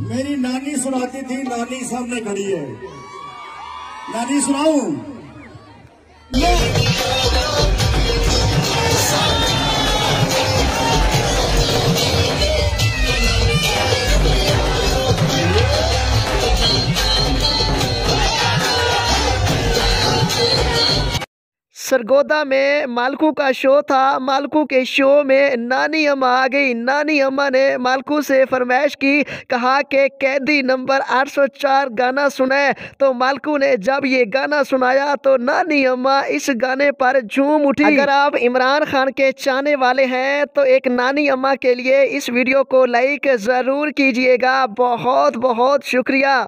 मेरी नानी सुनाती थी नानी सामने खड़ी है। नानी सुनाऊं? सरगोदा में मालकू का शो था। मालकू के शो में नानी अम्मा आ गई। नानी अम्मा ने मालकू से फरमाइश की, कहा कि कैदी नंबर 804 गाना सुनाए। तो मालकू ने जब ये गाना सुनाया तो नानी अम्मा इस गाने पर झूम उठी। अगर आप इमरान खान के चाहने वाले हैं तो एक नानी अम्मा के लिए इस वीडियो को लाइक ज़रूर कीजिएगा। बहुत बहुत शुक्रिया।